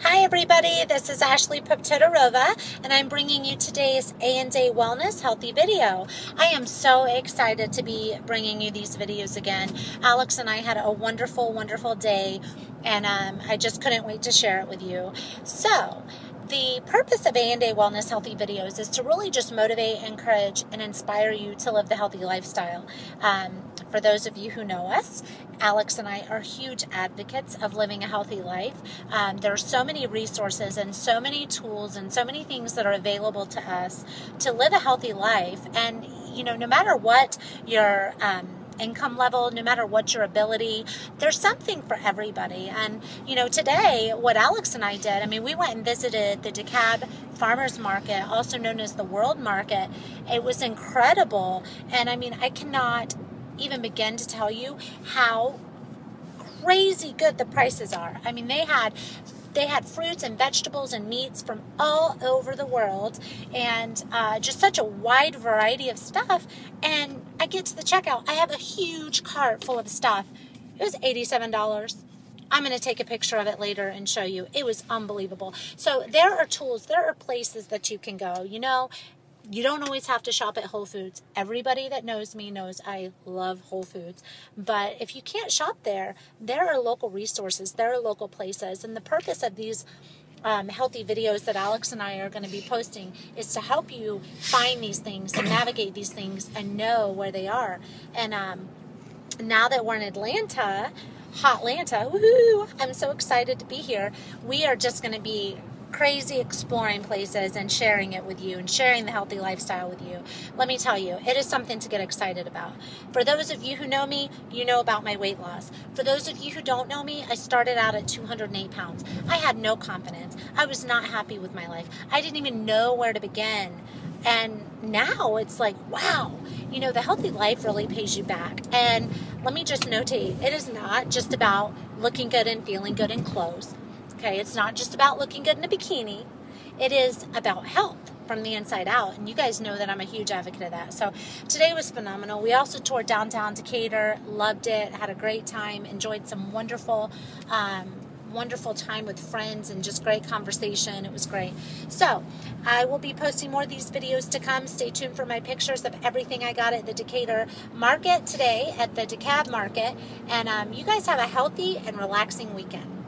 Hi everybody, this is Ashley Poptodorova and I'm bringing you today's A&A Wellness Healthy video. I am so excited to be bringing you these videos again. Alex and I had a wonderful, wonderful day and um, I just couldn't wait to share it with you. So, the purpose of A&A Wellness Healthy videos is to really just motivate, encourage, and inspire you to live the healthy lifestyle. Um, for those of you who know us, Alex and I are huge advocates of living a healthy life. Um, there are so many resources and so many tools and so many things that are available to us to live a healthy life. And, you know, no matter what your um, income level, no matter what your ability, there's something for everybody. And, you know, today, what Alex and I did, I mean, we went and visited the DeKalb Farmers Market, also known as the World Market. It was incredible. And I mean, I cannot even begin to tell you how crazy good the prices are. I mean, they had they had fruits and vegetables and meats from all over the world and uh, just such a wide variety of stuff. And I get to the checkout, I have a huge cart full of stuff. It was $87. I'm going to take a picture of it later and show you. It was unbelievable. So there are tools, there are places that you can go. You know, you don't always have to shop at Whole Foods. Everybody that knows me knows I love Whole Foods. But if you can't shop there, there are local resources, there are local places. And the purpose of these um, healthy videos that Alex and I are going to be posting is to help you find these things and navigate these things and know where they are. And um, now that we're in Atlanta, hot Atlanta, woohoo! I'm so excited to be here. We are just going to be crazy exploring places and sharing it with you and sharing the healthy lifestyle with you. Let me tell you, it is something to get excited about. For those of you who know me, you know about my weight loss. For those of you who don't know me, I started out at 208 pounds. I had no confidence. I was not happy with my life. I didn't even know where to begin. And now it's like, wow, you know, the healthy life really pays you back. And let me just notate it is not just about looking good and feeling good in clothes. Okay, it's not just about looking good in a bikini, it is about health from the inside out. And you guys know that I'm a huge advocate of that. So today was phenomenal. We also toured downtown Decatur, loved it, had a great time, enjoyed some wonderful. Um, wonderful time with friends and just great conversation. It was great. So, I will be posting more of these videos to come. Stay tuned for my pictures of everything I got at the Decatur Market today at the DeKalb Market. And um, you guys have a healthy and relaxing weekend.